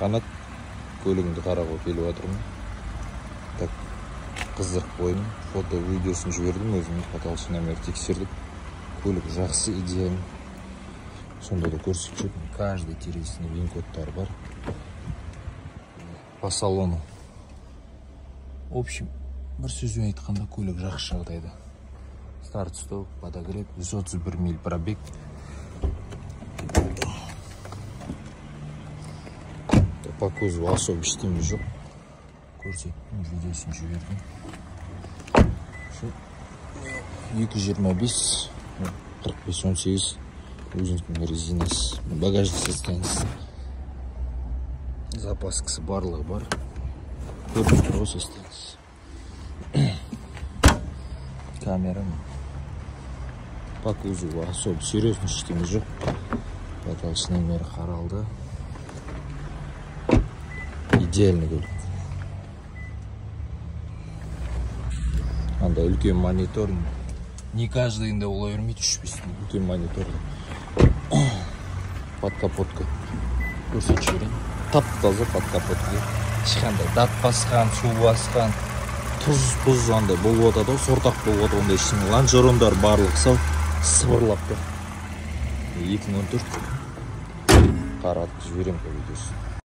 қанат көлігіңді қарауға келіп жатырмын так қыздырып қойдым. Фото видеосын жібердім. Өзім потолочный номер тексердік. Көлік жақсы идеальный сонда да көрсетіп каждый терезесінде вин кодтары бар. По салону. В общем бір сөзбен айтқанда көлік жақсы жағдайда. Старт стоп подогрев жүз отыз бір миль пробег. По кузову особо ештеме жоқ көрсеттім видеосын жібердім екі жиырма бес қырық бес он сегіз өзіңіздің резинасы багажный состояниесі запаскасы барлығы бар көрініп тұр ғой состояниесі камера по кузову особо серьезно ештеме жоқ потолочный номері қаралды көлік андай үлкен монитор. Не каждыйында бола бермейді үш бес үлкен монитор. Под капотка көрсетіп жіберейін тап таза под капотка ешқандай дат басқан су басқан. Тұз бұз андай болып жатады ғой сортақ болып жатыр ондай ештеңе лонжерондар барлығы сау. Сыбырлап тұр. Екі мың он төрт. Қаратып жіберемін